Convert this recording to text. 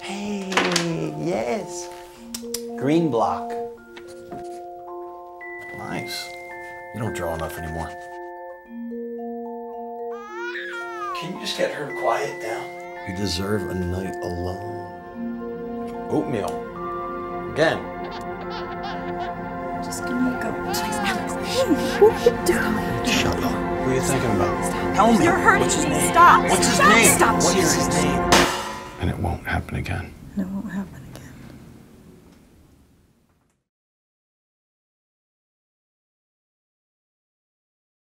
Hey, yes. Green block. Nice. You don't draw enough anymore. Can you just get her quiet down? You deserve a night alone. Oatmeal. Again. Just gonna go. What are you doing? Shut up. Who are you thinking about? Tell me. You're hurting What's his me. name? Stop. What's his Stop. name? Stop. What's his name? And it won't happen again. It won't happen